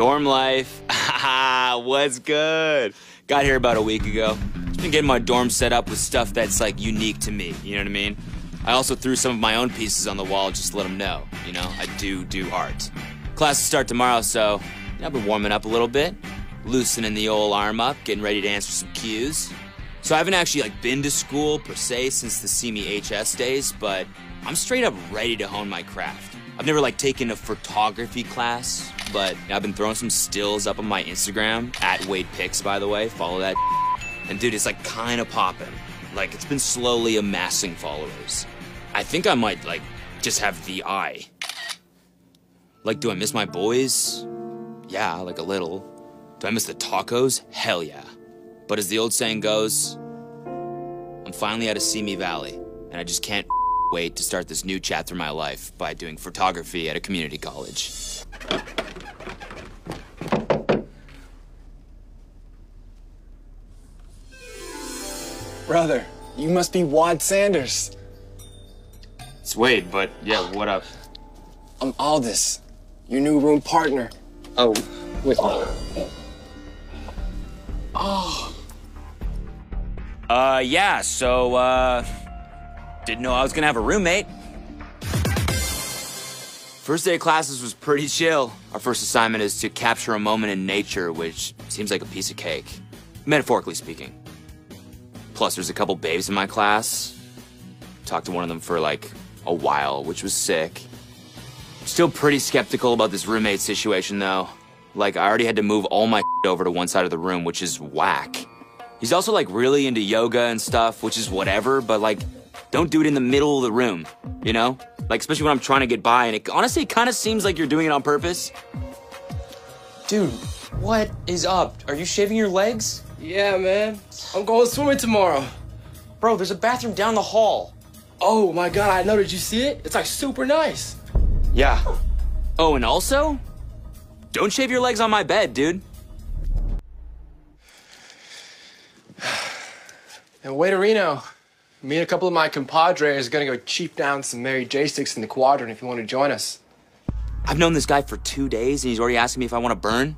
Dorm life. What's good? Got here about a week ago. Just been getting my dorm set up with stuff that's like unique to me. You know what I mean? I also threw some of my own pieces on the wall just to let them know. You know, I do do art. Classes start tomorrow, so I've been warming up a little bit, loosening the old arm up, getting ready to answer some cues. So I haven't actually like been to school per se since the See HS days, but I'm straight up ready to hone my craft. I've never like taken a photography class, but I've been throwing some stills up on my Instagram at Wade Picks, by the way. Follow that. And dude, it's like kind of popping. Like it's been slowly amassing followers. I think I might like just have the eye. Like, do I miss my boys? Yeah, like a little. Do I miss the tacos? Hell yeah. But as the old saying goes, I'm finally out of Simi Valley, and I just can't wait to start this new chapter in my life by doing photography at a community college. Brother, you must be Wad Sanders. It's Wade, but yeah, what up? I'm Aldous, your new room partner. Oh, with me. Oh. Uh, yeah, so, uh, didn't know I was gonna have a roommate. First day of classes was pretty chill. Our first assignment is to capture a moment in nature, which seems like a piece of cake, metaphorically speaking. Plus, there's a couple babes in my class. Talked to one of them for like a while, which was sick. Still pretty skeptical about this roommate situation, though. Like, I already had to move all my over to one side of the room, which is whack. He's also like really into yoga and stuff, which is whatever, but like, don't do it in the middle of the room, you know? Like, especially when I'm trying to get by, and it honestly kind of seems like you're doing it on purpose. Dude, what is up? Are you shaving your legs? Yeah, man. I'm going swimming tomorrow. Bro, there's a bathroom down the hall. Oh my god, I know. Did you see it? It's like super nice. Yeah. Oh, and also, don't shave your legs on my bed, dude. And wait, Reno. Me and a couple of my compadres are gonna go cheap down some Mary J sticks in the quadrant if you want to join us. I've known this guy for two days, and he's already asking me if I want to burn.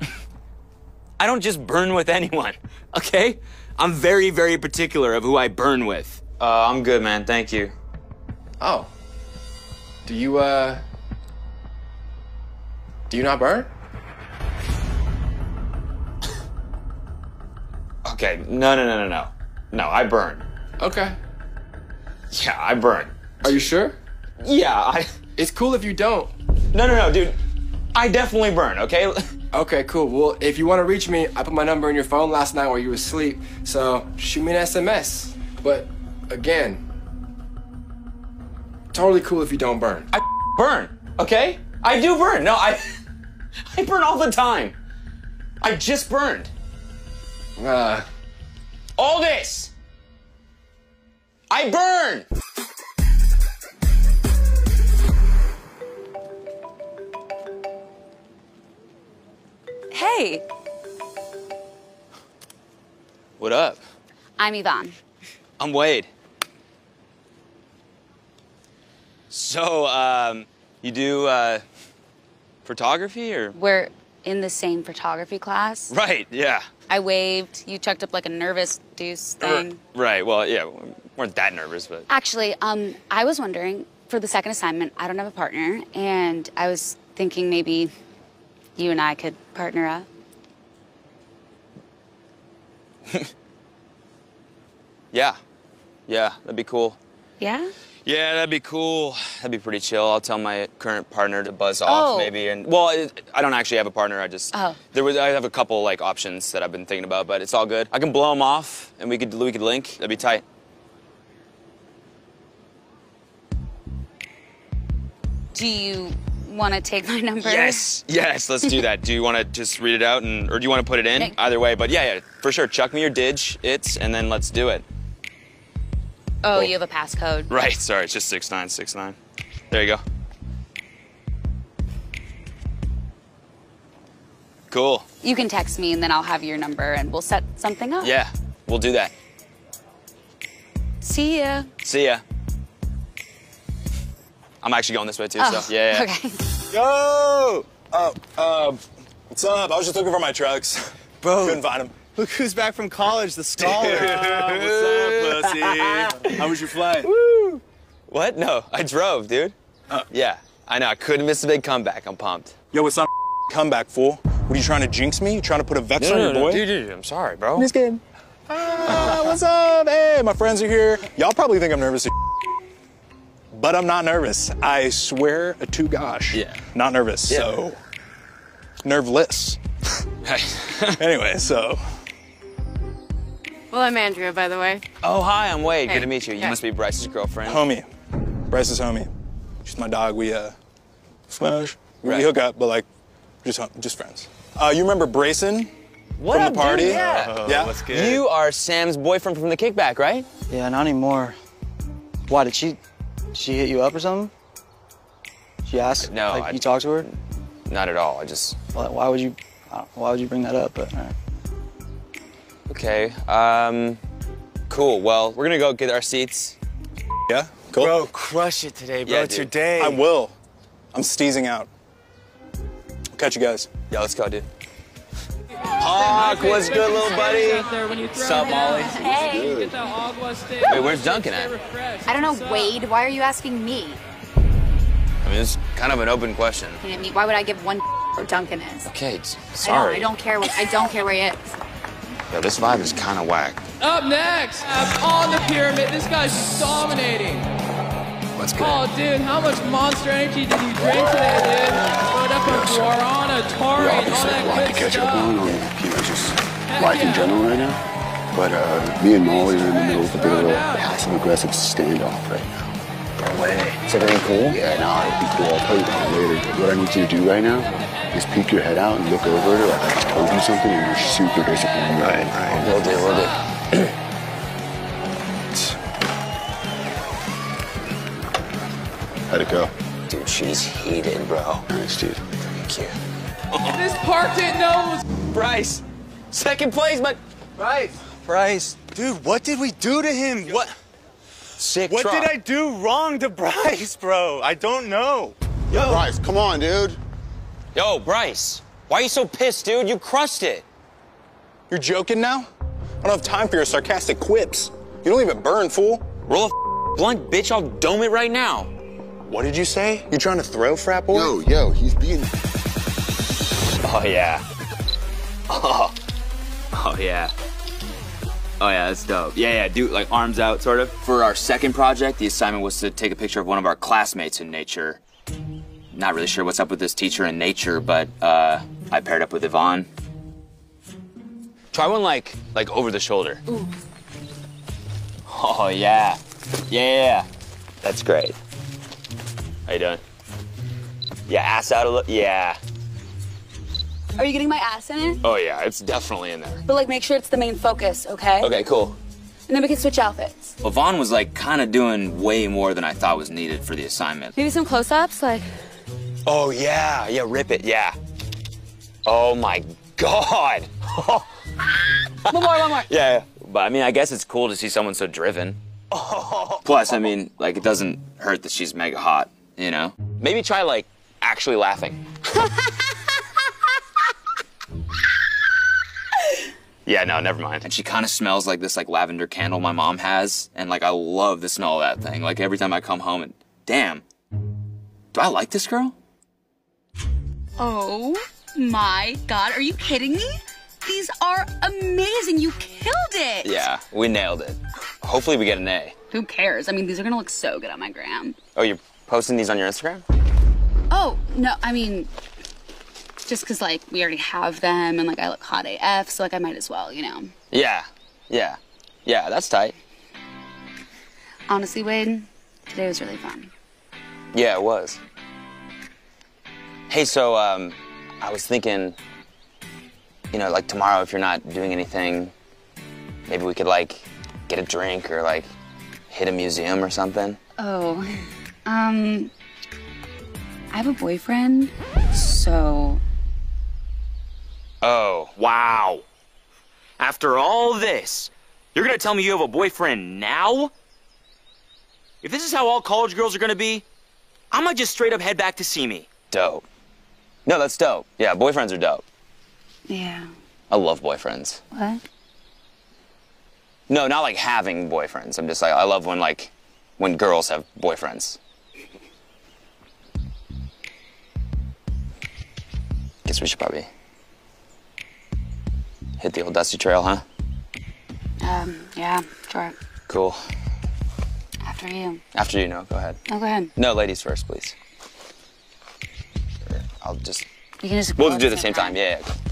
I don't just burn with anyone, okay? I'm very, very particular of who I burn with. Uh, I'm good, man. Thank you. Oh. Do you, uh. Do you not burn? Okay, no, no, no, no, no. No, I burn. Okay. Yeah, I burn. Are you sure? Yeah, I. It's cool if you don't. No, no, no, dude. I definitely burn, okay? Okay, cool. Well, if you want to reach me, I put my number in your phone last night while you were asleep. So shoot me an SMS. But again, totally cool if you don't burn. I burn, okay? I do burn. No, I. I burn all the time. I just burned. Uh, All this! I burn! Hey, What up? I'm Yvonne. I'm Wade. So, um, you do, uh, photography or? We're in the same photography class. Right, yeah. I waved. You chucked up like a nervous deuce thing. Right, well, yeah, we weren't that nervous, but. Actually, um, I was wondering for the second assignment, I don't have a partner, and I was thinking maybe you and I could partner up. Yeah. Yeah, that'd be cool. Yeah? Yeah, that'd be cool. That'd be pretty chill. I'll tell my current partner to buzz Oh. off, maybe. And well, it, I don't actually have a partner. I just Oh. there was I have a couple like options that I've been thinking about, but it's all good. I can blow them off, and we could we could link. That'd be tight. Do you want to take my number? Yes, yes. Let's do that. do you want to just read it out, and or do you want to put it in? Either way, but yeah, yeah, for sure. Chuck me your dig, it's, and then let's do it. Oh, Cool. you have a passcode. Right. Sorry, it's just six nine six nine. There you go. Cool. You can text me, and then I'll have your number, and we'll set something up. Yeah, we'll do that. See ya. See ya. I'm actually going this way too, Oh, so yeah. yeah. Okay. Yo! Oh, uh, What's up? I was just looking for my trucks. Bro, Couldn't find them. look who's back from college, the scholar. What's up, pussy? How was your flight? What? No, I drove, dude. yeah, I know. I couldn't miss a big comeback. I'm pumped. Yo, what's up? Comeback, fool. What are you trying to jinx me? You trying to put a vex on your boy? dude, dude, I'm sorry, bro. Just kidding. Ah, what's up? Hey, my friends are here. Y'all probably think I'm nervous, but I'm not nervous. I swear to gosh. Yeah. Not nervous. Yeah. So, nerveless. Anyway, so Well, I'm Andrea, by the way. Oh, hi, I'm Wade. Hey. Good to meet you. You Yeah. must be Bryce's girlfriend. homie, Bryce's homie. She's my dog. We uh, smash. We Right. hook up, but like, just just friends. Uh, you remember Brayson What from up, the party? dude? Yeah. yeah. What's good? You are Sam's boyfriend from the kickback, right? Yeah, not anymore. Why did she? She hit you up or something? She asked. No, Like I- you talked to her. Not at all. I just. Why, why would you? Why would you bring that up? But all right. Okay. Um. Cool. Well, we're gonna go get our seats. Yeah. Cool. Bro, crush it today, bro. Yeah, it's your day. I will. I'm steezing out. Catch you guys. Yeah, let's go, dude. Hawk, what's good, little buddy? What's up, Molly? Hey. Wait, where's Duncan at? I don't know, Wade. Why are you asking me? I mean, it's kind of an open question. Why would I give one where Duncan is? Okay, it's- I don't, sorry. I don't care. What, I don't care where he is. Yo, this vibe is kind of whack. Up next, uh, on the pyramid, this guy's dominating. What's good? Oh, dude, how much monster energy did you drink today, dude? Put up a guarana, taurine, all that good catch stuff. up on, on you know, just life in general right now. But uh, me and Molly are in the middle of a bit of a passive aggressive standoff right now. No way. Is everything cool? Yeah, no, it'll be cool. I'll tell you about it later. What I need you to do right now is peek your head out and look over at her like I just told you something and you're super disappointed. Right, right. Will do, will do. How'd it go? Dude, she's heated, bro. Nice, dude. Thank you. This park didn't know was Bryce, second place, but Bryce, Bryce, dude, what did we do to him? What? sick What truck. did I do wrong to Bryce, bro? I don't know. Yo, Bryce, come on, dude. Yo, Bryce, why are you so pissed, dude? You crushed it. You're joking now? I don't have time for your sarcastic quips. You don't even burn, fool. Roll a blunt, bitch. I'll dome it right now. What did you say? You trying to throw, frat boy? Yo, yo, he's being. Oh yeah. Oh. Oh yeah. Oh yeah, that's dope. Yeah, yeah, do like arms out, sort of. For our second project, the assignment was to take a picture of one of our classmates in nature. Not really sure what's up with this teacher in nature, but uh, I paired up with Yvonne. Try one like like over the shoulder. Oh yeah. Yeah, yeah, yeah. That's great. How you doing? Yeah, ass out a little. Yeah. Are you getting my ass in it? Oh yeah, it's definitely in there. But like, make sure it's the main focus, okay? Okay, cool. And then we can switch outfits. Well, Vaughn was like kind of doing way more than I thought was needed for the assignment. Maybe some close-ups, like. Oh yeah, yeah, rip it, yeah. Oh my god. One more, one more. yeah, but I mean, I guess it's cool to see someone so driven. Plus, I mean, like it doesn't hurt that she's mega hot, you know? Maybe try like actually laughing. Yeah, no, never mind. And she kind of smells like this like lavender candle my mom has, and like I love the smell of that thing. Like every time I come home and damn, do I like this girl? Oh my god, are you kidding me? These are amazing. You killed it. Yeah, we nailed it. Hopefully we get an A. Who cares? I mean, these are gonna look so good on my gram. Oh, you're posting these on your Instagram? Oh, no, I mean, just because, like, we already have them and, like, I look hot AF, so, like, I might as well, you know. Yeah, yeah, yeah. That's tight. Honestly, Wade, today was really fun. Yeah, it was. Hey, so um, I was thinking, you know, like tomorrow if you're not doing anything, maybe we could like get a drink or like hit a museum or something. Oh, um, I have a boyfriend, so. Oh, wow. After all this, you're gonna tell me you have a boyfriend now? If this is how all college girls are gonna be, I might just straight up head back to Simi. Dope. No, that's dope. Yeah, boyfriends are dope. Yeah. I love boyfriends. What? No, not like having boyfriends. I'm just like I love when like when girls have boyfriends. Guess we should probably hit the old dusty trail, huh? Um, yeah, sure. Cool. After you. After you know, go ahead. Oh, go ahead. No, ladies first, please. I'll just. You can just. We'll do it at the same time. Yeah. yeah.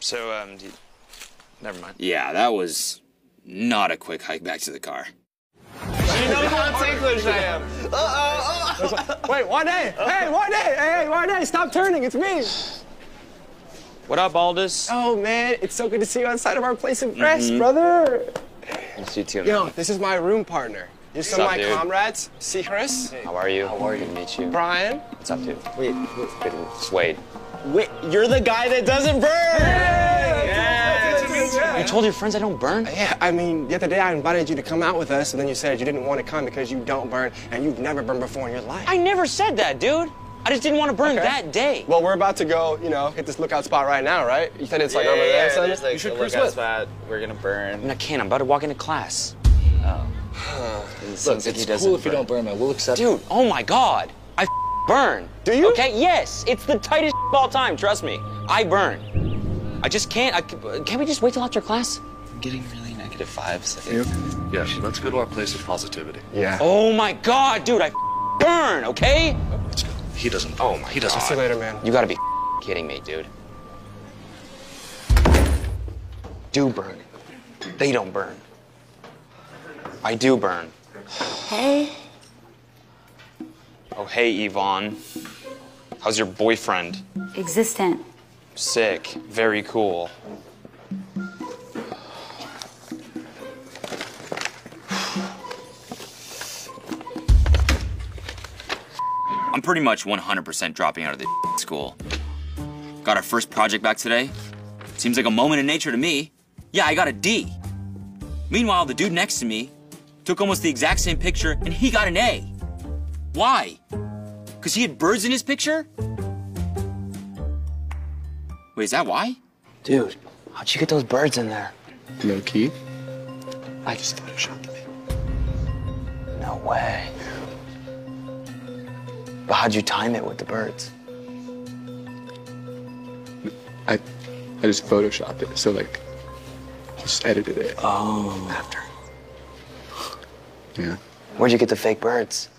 So, um, you, never mind. Yeah, that was not a quick hike back to the car. You know how ticklish I am. Uh oh. Uh -oh. Wait, one day. Hey, one day. Hey, hey, one day. Stop turning. It's me. What up, Aldous? Oh man, it's so good to see you outside of our place of rest, brother. Nice to meet you. Yo, this is my room partner. These are some of my dude? comrades. See Chris, How are you? How are you? Good to meet you. Brian. What's up, dude? Wait, Good to it's Wade. Wait, you're the guy that doesn't burn. You told your friends I don't burn? Yeah, I mean, the other day I invited you to come out with us, and then you said you didn't want to come because you don't burn, and you've never burned before in your life. I never said that, dude. I just didn't want to burn Okay. that day. Well, we're about to go, you know, hit this lookout spot right now, right? You said it's like over there, son? there's like you should a cruise lookout with. spot. We're gonna burn. I can't. I'm about to walk into class. Oh. Look, it's cool if you don't burn, man. We'll accept. Dude, oh my god. I f- burn. Do you? Okay, yes. It's the tightest of all time, trust me. I burn. I just can't. I, c- can't we just wait till after class? I'm getting really negative vibes. Yeah, let's go to our place of positivity. Yeah. Oh my god, dude, I burn, okay? Let's go. He doesn't. Oh my He doesn't. See you later, man. You gotta be kidding me, dude. Do burn. They don't burn. I do burn. Hey. Oh, hey, Yvonne. How's your boyfriend? Existent. Sick. Very cool. I'm pretty much 100% dropping out of this school. Got our first project back today. Seems like a moment in nature to me. Yeah, I got a D. Meanwhile, the dude next to me took almost the exact same picture and he got an A. Why? Because he had birds in his picture? Wait, is that why? Dude, how'd you get those birds in there? Low key. I just photoshopped them. No way. But how'd you time it with the birds? I, I just photoshopped it. So like, just edited it. Oh. After. Yeah. Where'd you get the fake birds?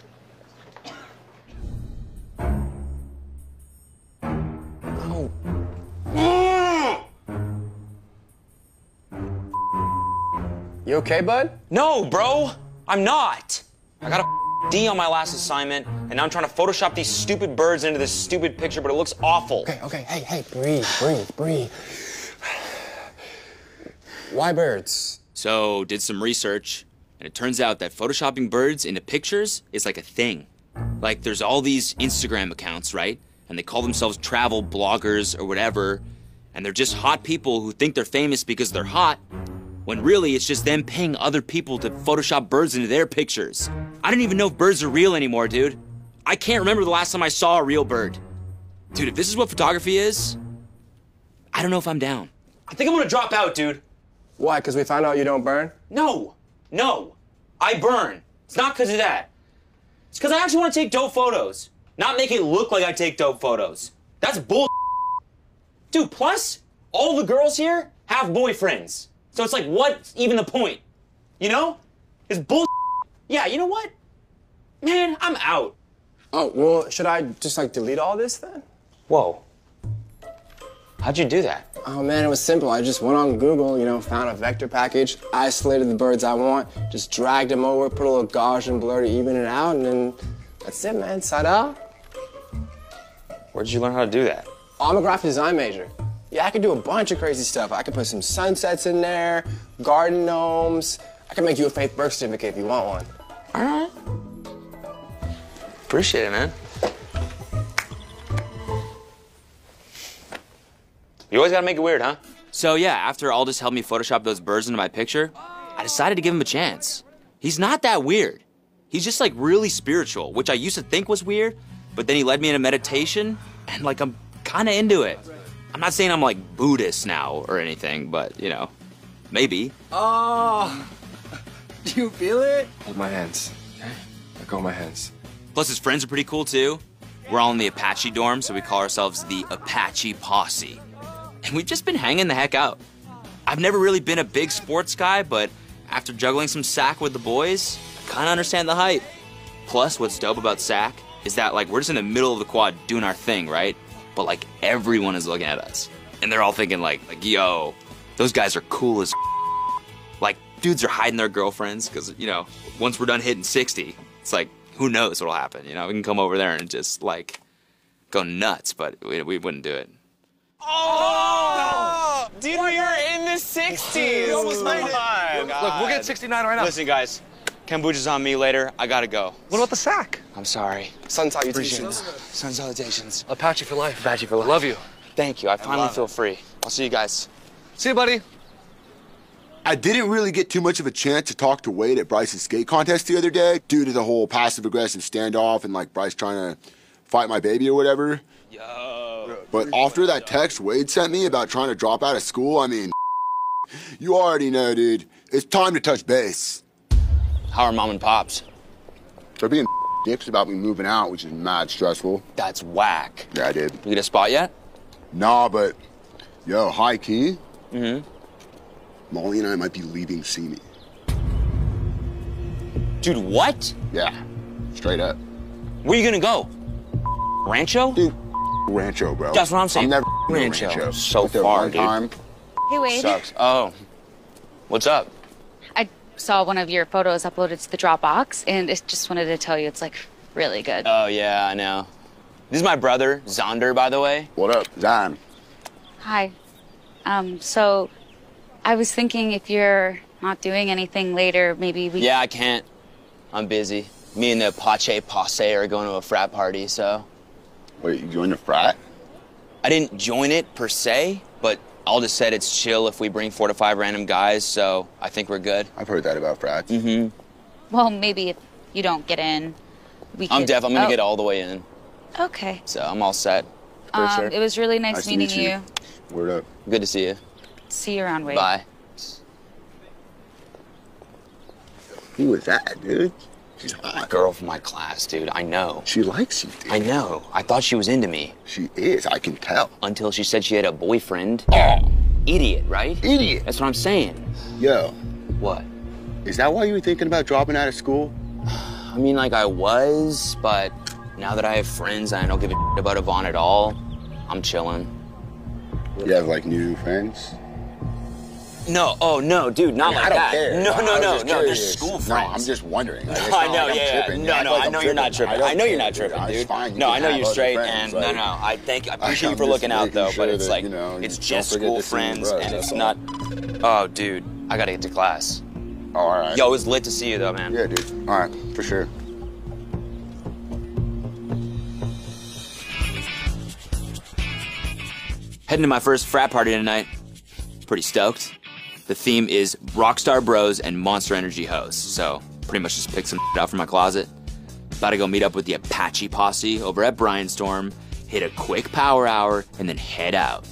Okay, bud? No, bro, I'm not. I got a D on my last assignment, and now I'm trying to Photoshop these stupid birds into this stupid picture, but it looks awful. Okay, okay. Hey, hey, breathe, breathe, breathe. Why birds? So, did some research, and it turns out that photoshopping birds into pictures is like a thing. Like, there's all these Instagram accounts, right? And they call themselves travel bloggers or whatever, and they're just hot people who think they're famous because they're hot, when really it's just them paying other people to Photoshop birds into their pictures. I don't even know if birds are real anymore, dude. I can't remember the last time I saw a real bird. Dude, if this is what photography is, I don't know if I'm down. I think I'm gonna drop out, dude. Why? Because we found out you don't burn? No, no, I burn. It's not because of that. It's because I actually want to take dope photos, not make it look like I take dope photos. That's bull. Dude, plus, all the girls here have boyfriends. So it's like, what's even the point? You know? It's bull. Yeah, you know what? Man, I'm out. Oh, well, should I just like delete all this then? Whoa. How'd you do that? Oh man, it was simple. I just went on Google, you know, found a vector package, isolated the birds I want, just dragged them over, put a little Gaussian blur to even it out, and then that's it, man. Ta-da. Where'd you learn how to do that? I'm a graphic design major. Yeah, I could do a bunch of crazy stuff. I could put some sunsets in there, garden gnomes. I can make you a Faith birth certificate if you want one. All right. Appreciate it, man. You always gotta make it weird, huh? So yeah, after Aldous helped me Photoshop those birds into my picture, I decided to give him a chance. He's not that weird. He's just like really spiritual, which I used to think was weird, but then he led me into meditation, and like I'm kind of into it. I'm not saying I'm like Buddhist now or anything, but you know, maybe. Oh, do you feel it? Hold my hands. Let go of my hands. Plus, his friends are pretty cool too. We're all in the Apache dorm, so we call ourselves the Apache Posse. And we've just been hanging the heck out. I've never really been a big sports guy, but after juggling some sack with the boys, I kind of understand the hype. Plus, what's dope about sack is that like we're just in the middle of the quad doing our thing, right? But like everyone is looking at us, and they're all thinking like, like, yo, those guys are cool as. Like dudes are hiding their girlfriends because you know once we're done hitting 60, it's like who knows what'll happen. You know, we can come over there and just like go nuts, but we, we wouldn't do it. Oh! Dude, we are in the 60s. We almost made it. Oh come on. Look, we'll get 69 right now. Listen, guys, kombucha's on me later. I gotta go. What about the sack? I'm sorry. Sun Appreciate salutations. it. Sun salutations. Apache for life. Apache for life. Love you. Thank you. I finally love feel it. free. I'll see you guys. See you, buddy. I didn't really get too much of a chance to talk to Wade at Bryce's skate contest the other day due to the whole passive aggressive standoff and like Bryce trying to fight my baby or whatever. Yo. But after that text Wade sent me about trying to drop out of school, I mean, you already know, dude. It's time to touch base. How are mom and pops? They're being dicks about me moving out, which is mad stressful. That's whack. Yeah, I did. You get a spot yet? Nah, but yo, high key, Mm-hmm. Molly and I might be leaving Simi. Dude, what? Yeah, straight up. Where you gonna go? Rancho? Dude, Rancho, bro. That's what I'm saying. I'm never Rancho. Rancho. So Went there far, one dude. Time. Hey, Wade. Sucks. Oh. What's up? I saw one of your photos uploaded to the Dropbox, and I just wanted to tell you it's like really good. Oh, yeah, I know. This is my brother, Xander, by the way. What up, Zan? Hi. Um, so I was thinking if you're not doing anything later, maybe we. Yeah, I can't. I'm busy. Me and the Apache Posse are going to a frat party, so. Wait, you joined a frat? I didn't join it per se, but Aldous said it's chill if we bring four to five random guys, so I think we're good. I've heard that about frats. Mm-hmm. Well, maybe if you don't get in, we. I'm could- deaf. I'm gonna Oh, get all the way in, Okay. so I'm all set. For Um, sure. It was really nice, Nice to meeting meet you. you. Word up. Good to see you. See you around, Wade. Bye. Who was that, dude? She's hot. Girl from my class, dude. I know. She likes you, dude. I know. I thought she was into me She is. I can tell. until she said she had a boyfriend. Oh, idiot, right? Idiot. That's what I'm saying. Yo, What? is that why you were thinking about dropping out of school? I mean, like I was, but now that I have friends and I don't give a about Yvonne at all, I'm chilling. You have like new friends? No, oh no, dude, not I, mean, like I don't that. care. No, I no, no, no. They're school friends. No, I'm just wondering. Like, it's I know, like I'm yeah, tripping. No, no, like I I'm know you're not tripping. don't I know you're not tripping, It's dude. fine. No, I know you're straight, friends, and no, no. I thank. I appreciate I'm you for looking out, though. sure But it's that, like you know, it's just school to see your friends, and it's not. Oh, dude, I gotta get to class. Oh, all right. Yo, it was lit to see you, though, man. Yeah, dude. All right, for sure. Heading to my first frat party tonight. Pretty stoked. The theme is Rockstar Bros and Monster Energy Hoes, so pretty much just pick some out from my closet. About to go meet up with the Apache posse over at Bryanstorm, hit a quick power hour, and then head out.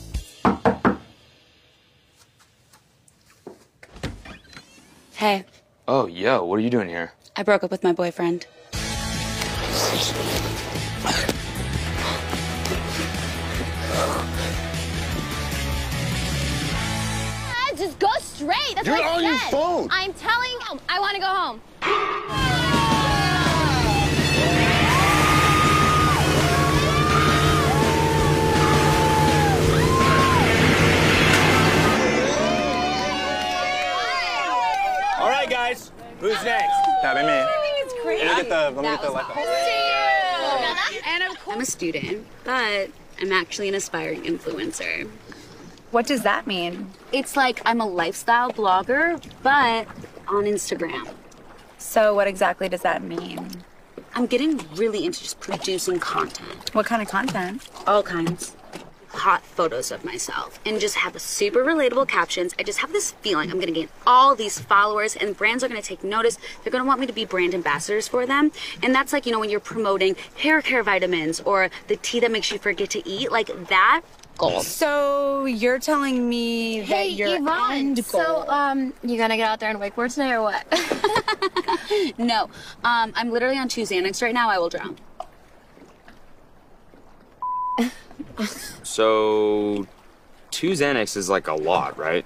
Hey, Oh, yo, what are you doing here? I broke up with my boyfriend. Just go straight. That's You're what I on your phone. I'm telling him I want to go home. All right, guys. Who's next? That'd be me. It's crazy. Let me get the, let me get the, That like, cool. And of course, I'm a student, but I'm actually an aspiring influencer. What does that mean? It's like I'm a lifestyle blogger, but on Instagram. So, what exactly does that mean? I'm getting really into just producing content. What kind of content? All kinds. Hot photos of myself and just have super relatable captions. I just have this feeling I'm gonna gain all these followers and brands are gonna take notice. They're gonna want me to be brand ambassadors for them. And that's like, you know, when you're promoting hair care vitamins or the tea that makes you forget to eat, like that. Gold. So, you're telling me that Hey, your Yvonne. end goal. So, um, you gonna get out there and wakeboard today or what? No, um, I'm literally on two Xanax right now. I will drown. So, two Xanax is like a lot, right?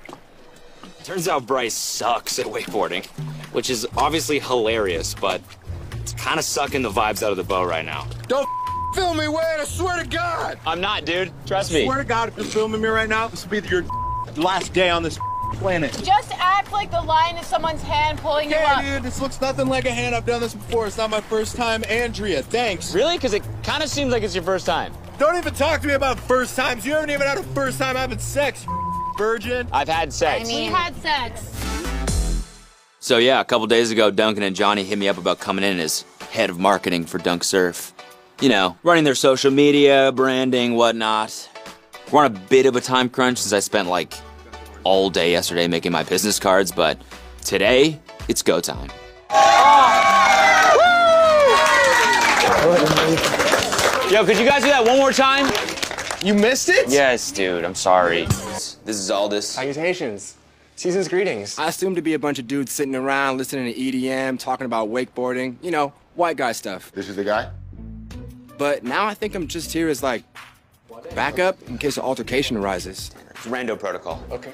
Turns out Bryce sucks at wakeboarding, which is obviously hilarious, but it's kind of sucking the vibes out of the boat right now. Don't film me, Wade. I swear to God. I'm not, dude. Trust me. I Swear to God, if you're filming me right now, this will be your last day on this planet. Just act like the line is someone's hand pulling you up. Okay, dude, this looks nothing like a hand. I've done this before. It's not my first time. Andrea, thanks. Really? Because it kind of seems like it's your first time. Don't even talk to me about first times. You haven't even had a first time having sex, you virgin. I've had sex. we had sex. So yeah, a couple days ago, Duncan and Johnny hit me up about coming in as head of marketing for Dunk Surf. You know, running their social media, branding, whatnot. We're on a bit of a time crunch since I spent like all day yesterday making my business cards, but today it's go time. Yo, could you guys do that one more time? You missed it? Yes, dude. I'm sorry. This is Aldous. Salutations. Season's greetings. I assumed to be a bunch of dudes sitting around listening to EDM, talking about wakeboarding, you know, white guy stuff. This is the guy? But now I think I'm just here as like backup in case an altercation arises. It's Rando Protocol. Okay.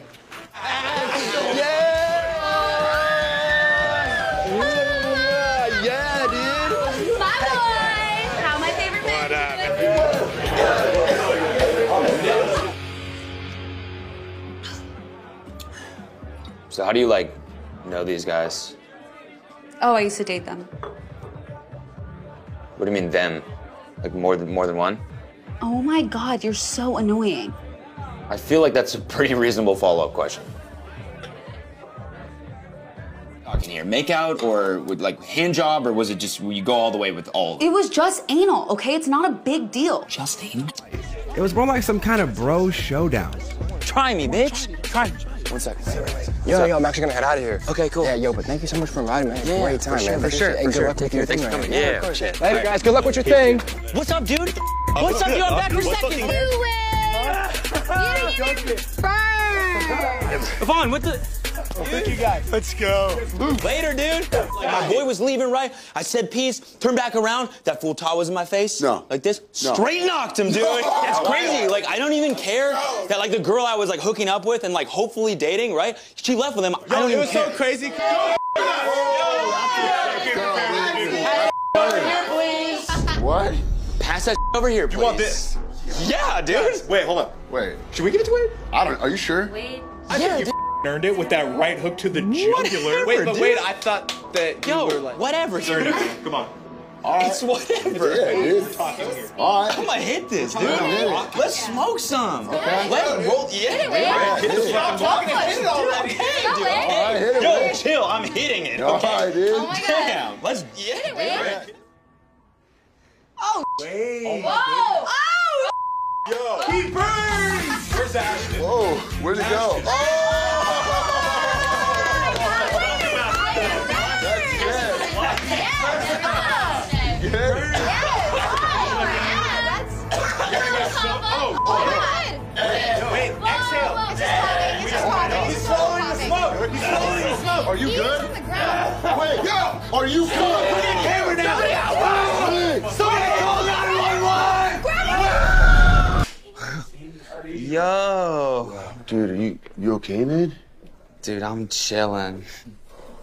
Yeah, dude. Bye, boys. How my favorite So how do you like know these guys? Oh, I used to date them. What do you mean them? Like more than more than one? Oh my god, you're so annoying. I feel like that's a pretty reasonable follow-up question. Talking here, make out or with like hand job, or was it just you go all the way with all? It was just anal, okay? It's not a big deal. Just anal? It was more like some kind of bro showdown. Try me, bitch. Try. One second. Yo, yo, I'm actually gonna head out of here. Okay, cool. Yeah, yo, but thank you so much for inviting me. Yeah, Great for time, sure, man. for Appreciate sure, it. Hey, for good sure. luck with your thing for right coming. now. Yeah, of course. shit. Later, guys. Good luck with your thing. What's up, dude? What's up, dude? I'm back for seconds. Yvonne, what the? Thank you guys. Let's go. Later, dude. Like my boy was leaving, right? I said peace, turned back around. That fool Todd was in my face. No. Like this. No. Straight knocked him, dude. That's crazy. Like I don't even care that like the girl I was like hooking up with and like hopefully dating, right? She left with him. I Yo, don't even it even was so crazy. What? Pass that over here, please. You want this? Yeah, dude. Wait, hold on. Wait. Should we give it to Wade? I don't. Are you sure? I think you earned it with that right hook to the jugular. Wait, but dude. wait, I thought that you Yo, were like. whatever, Earned dude. it. Come on. It's whatever. Yeah, dude. All right. I'm gonna hit this, dude. Yeah. Let's smoke some. Okay. Let roll. Yeah, Yeah, hit it. Stop talking and hit it already. Okay, All right, hit it, Yo, man. chill. I'm hitting it. All Okay. Oh right, dude. Damn. Let's. Yeah. Oh, oh whoa! Yo, he burns. Where's Ashton? Whoa, where'd it go? Wait, exhale. He's swallowing the smoke. He's swallowing the smoke. Are you good? Wait, yo, are you good? Put your camera down. Somebody call 911. Yo. Dude, are you you okay, man? Dude, I'm chilling.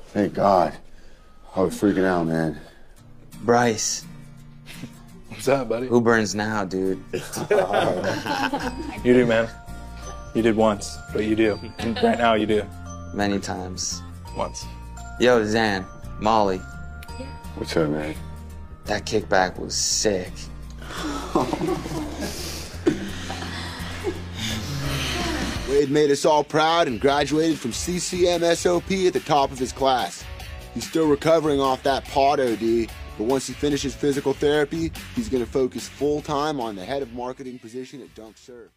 Thank God. I was freaking out, man. Bryce, What's up, buddy? who burns now, dude? You do, man. You did once, but you do. And right now, you do. Many times. Once. Yo, Zan, Molly, Yeah. What's up, man? that kickback was sick. Wade made us all proud and graduated from CCMSOP at the top of his class. He's still recovering off that pot OD, but once he finishes physical therapy, he's going to focus full time on the head of marketing position at Dunk Surf.